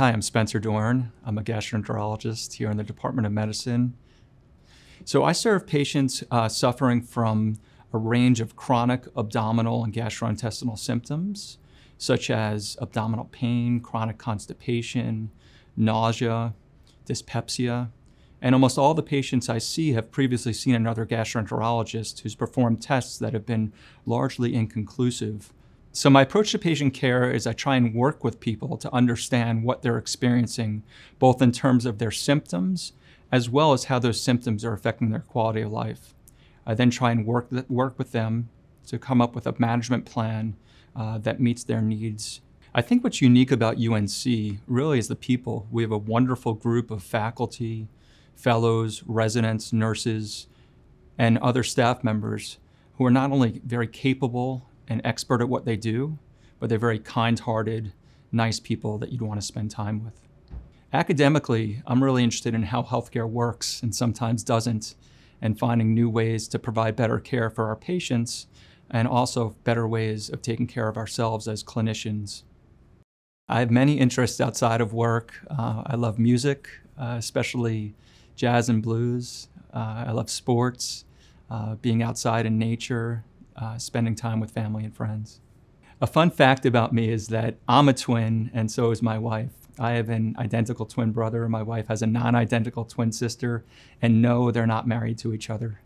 Hi, I'm Spencer Dorn. I'm a gastroenterologist here in the Department of Medicine. So I serve patients uh, suffering from a range of chronic abdominal and gastrointestinal symptoms, such as abdominal pain, chronic constipation, nausea, dyspepsia. And almost all the patients I see have previously seen another gastroenterologist who's performed tests that have been largely inconclusive. So my approach to patient care is I try and work with people to understand what they're experiencing, both in terms of their symptoms, as well as how those symptoms are affecting their quality of life. I then try and work, work with them to come up with a management plan uh, that meets their needs. I think what's unique about UNC really is the people. We have a wonderful group of faculty, fellows, residents, nurses, and other staff members who are not only very capable and expert at what they do, but they're very kind-hearted, nice people that you'd want to spend time with. Academically, I'm really interested in how healthcare works and sometimes doesn't, and finding new ways to provide better care for our patients and also better ways of taking care of ourselves as clinicians. I have many interests outside of work. Uh, I love music, uh, especially jazz and blues. Uh, I love sports, uh, being outside in nature, uh, spending time with family and friends. A fun fact about me is that I'm a twin, and so is my wife. I have an identical twin brother. My wife has a non identical twin sister, and no, they're not married to each other.